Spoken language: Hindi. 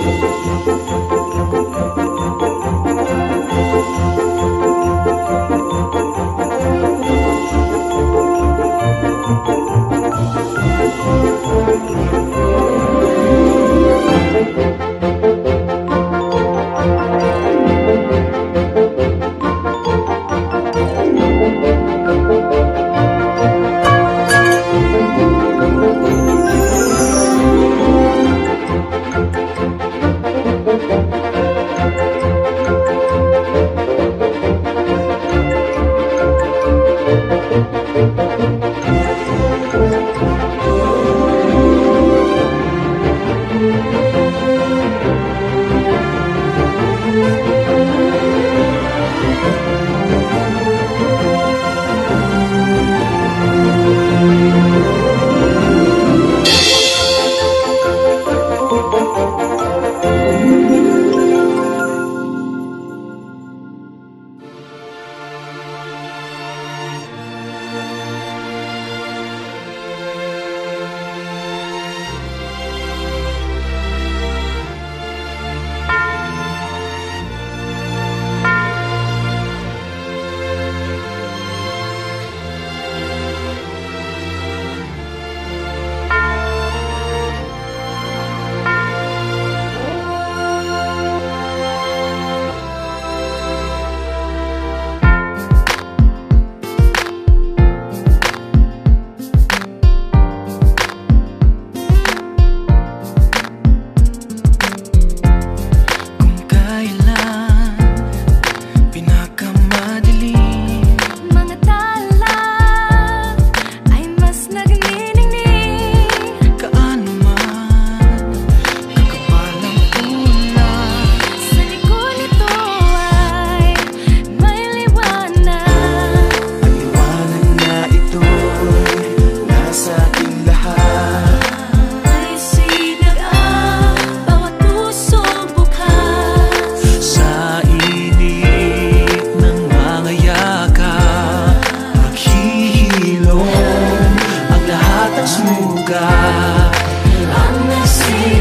ang I miss you.